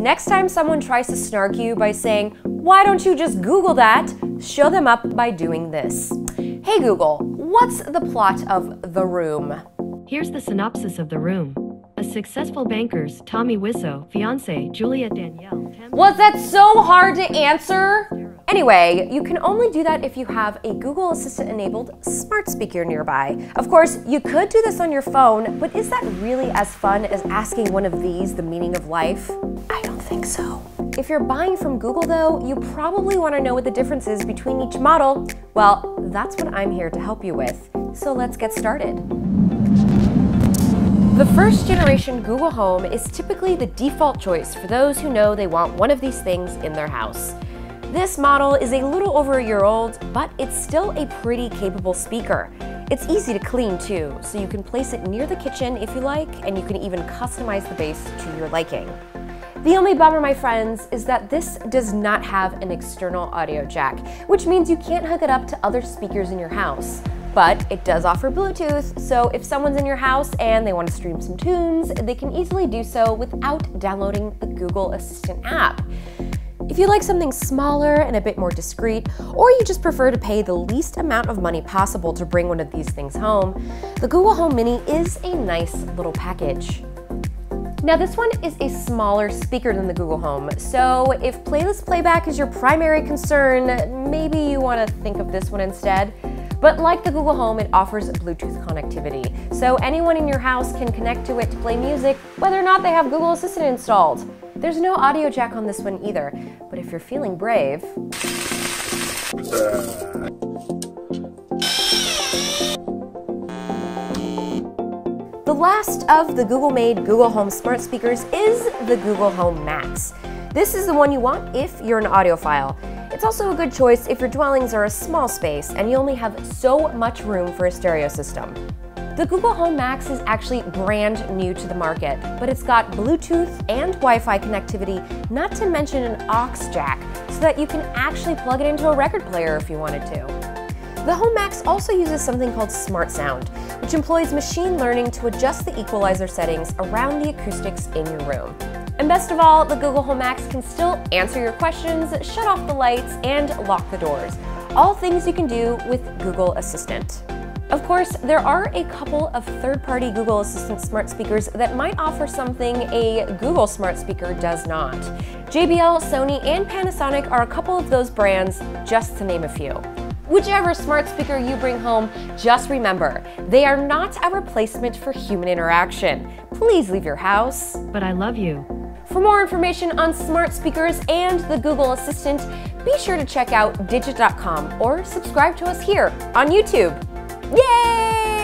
Next time someone tries to snark you by saying, why don't you just Google that? Show them up by doing this. Hey Google, what's the plot of The Room? Here's the synopsis of The Room. A successful banker's Tommy Wiseau, fiance Juliet Danielle. Was that so hard to answer? Anyway, you can only do that if you have a Google Assistant enabled smart speaker nearby. Of course, you could do this on your phone, but is that really as fun as asking one of these the meaning of life? I don't think so. If you're buying from Google though, you probably want to know what the difference is between each model. Well, that's what I'm here to help you with. So let's get started. The first generation Google Home is typically the default choice for those who know they want one of these things in their house. This model is a little over a year old, but it's still a pretty capable speaker. It's easy to clean too, so you can place it near the kitchen if you like, and you can even customize the base to your liking. The only bummer, my friends, is that this does not have an external audio jack, which means you can't hook it up to other speakers in your house. But it does offer Bluetooth, so if someone's in your house and they want to stream some tunes, they can easily do so without downloading the Google Assistant app. If you like something smaller and a bit more discreet, or you just prefer to pay the least amount of money possible to bring one of these things home, the Google Home Mini is a nice little package. Now this one is a smaller speaker than the Google Home, so if playlist playback is your primary concern, maybe you want to think of this one instead. But like the Google Home, it offers Bluetooth connectivity, so anyone in your house can connect to it to play music, whether or not they have Google Assistant installed. There's no audio jack on this one either, but if you're feeling brave... The last of the Google-made Google Home smart speakers is the Google Home Max. This is the one you want if you're an audiophile. It's also a good choice if your dwellings are a small space and you only have so much room for a stereo system. The Google Home Max is actually brand new to the market, but it's got Bluetooth and Wi-Fi connectivity, not to mention an aux jack, so that you can actually plug it into a record player if you wanted to. The Home Max also uses something called Smart Sound, which employs machine learning to adjust the equalizer settings around the acoustics in your room. And best of all, the Google Home Max can still answer your questions, shut off the lights, and lock the doors. All things you can do with Google Assistant. Of course, there are a couple of third-party Google Assistant smart speakers that might offer something a Google smart speaker does not. JBL, Sony, and Panasonic are a couple of those brands, just to name a few. Whichever smart speaker you bring home, just remember, they are not a replacement for human interaction. Please leave your house. But I love you. For more information on smart speakers and the Google Assistant, be sure to check out dgit.com or subscribe to us here on YouTube. Yay!